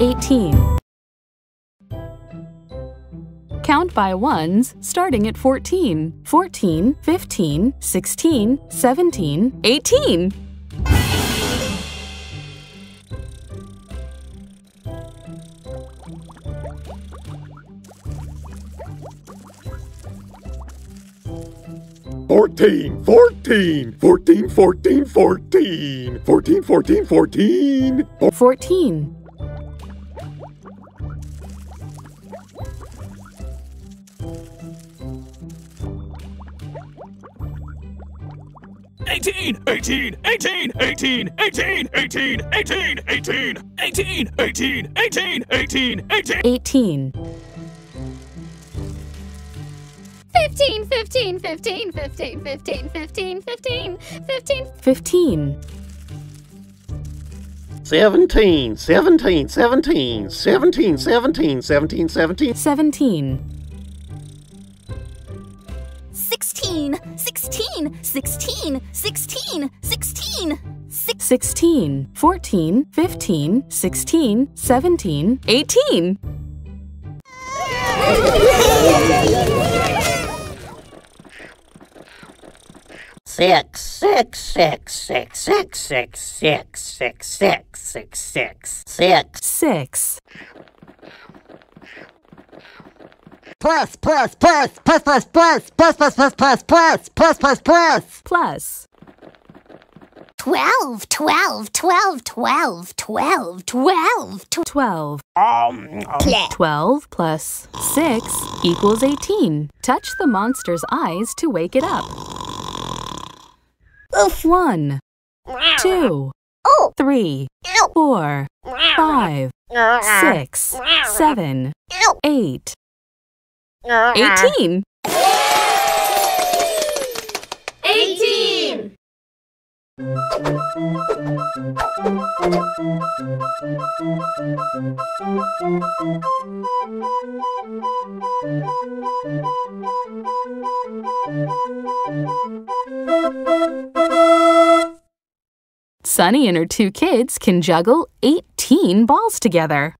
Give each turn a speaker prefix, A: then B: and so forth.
A: 18. Count by ones starting at 14, 14, 15, 16, 17, 18.
B: Fourteen, fourteen, fourteen, fourteen, fourteen, fourteen, fourteen, fourteen,
A: fourteen.
C: 18, 18, 18, 18, 18, 18, 18, 18, 18, 18, 18, 18, 18,
A: 18.
D: 15, 15, 15, 15, 15, 15, 15, 15,
A: 15.
E: 17, 17, 17, 17, 17, 17, 17.
D: 16, 16, 16, 16, 16,
A: 16, 14, 15, 16, 17, 18.
E: Six, six, six, six, six, six, six, six, six, six, six, six.
A: 6.
F: Plus, plus, plus, plus, plus, plus, plus, plus, plus, plus, plus, plus, plus, plus.
A: Plus.
D: 12, 12, 12, 12, 12, 12,
A: 12.
E: Um,
A: 12 plus 6 equals 18. Touch the monster's eyes to wake it up. 1, 2,
D: Oh.
A: 3, 4, 5, 6, 7, 8, Uh-huh. 18.
D: 18!
A: Sunny and her two kids can juggle 18 balls together.